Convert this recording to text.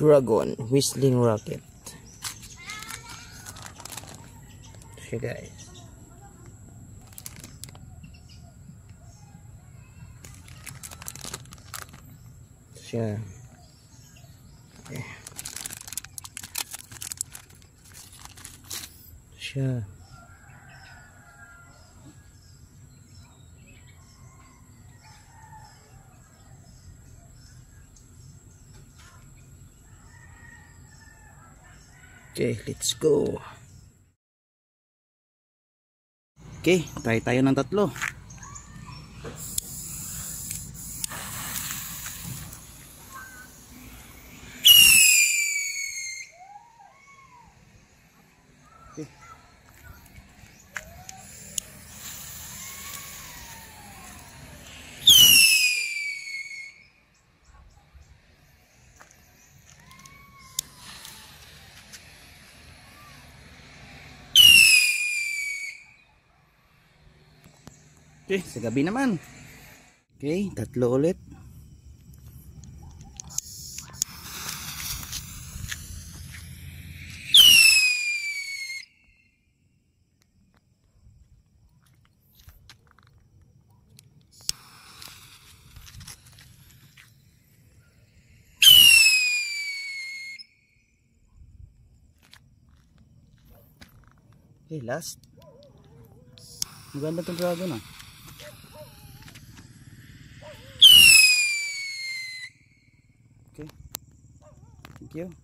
Dragon Whistling Rocket. Siya guys. Siya. Eh. Siya. Okay, let's go. Okay, try tayo ng tatlo. Okay. Okay, sa gabi naman. Okay, tatlo ulit. Okay, last. Maganda itong dragon ah. Okay. Thank you.